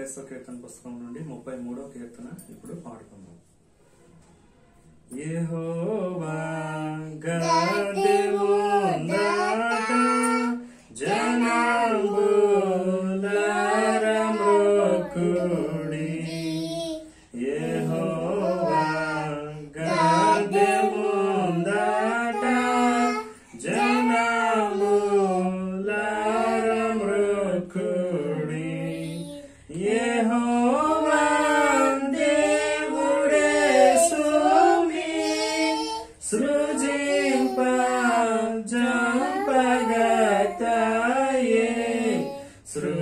క్రైస్తవ కీర్తన పుస్తకం నుండి ముప్పై మూడో కీర్తన ఇప్పుడు పాడుకుందాం. యెహోవా గద్దె ముందట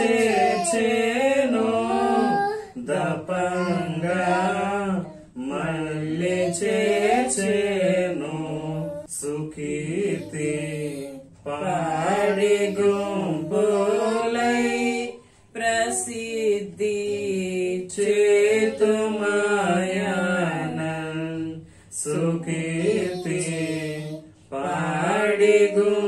చేచెను దపంగా మళ్ళీ చేచెను సుఖీతి పాడి గుంపులై ప్రసిద్ధి చేతుమాయనన్ సుకీర్తి పాడి గుంపులై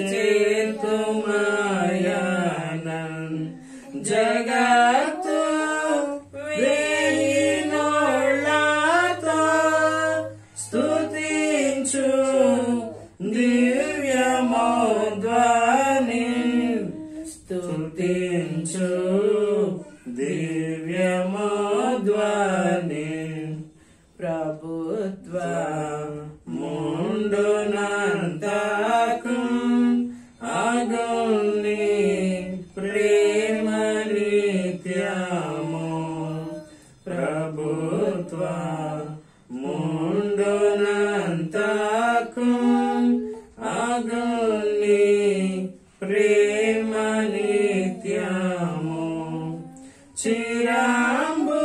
ಸಿಂತು ಮಾಯಾನಂ ಜಗತ್ತು ವೇಯಿನೊಳ್ಳಾತೋ ಸ್ತುತಿಂಚು ದಿವ್ಯ ಮೌದ್ವಾನಿ ಸ್ತುತಿಂಚು ದಿವ್ಯ ಮೌದ್ವಾನಿ ಪ್ರಭುತ್ವ ప్రభుత్వ ముండునంతకు అగుని ప్రేమ నిత్యము చిరాంబు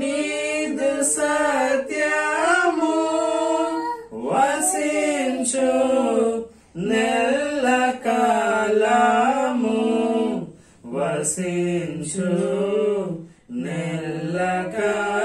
నీదు సత్యము. వసించు నెల్ల కాలము వసించు నెల్ల కాలము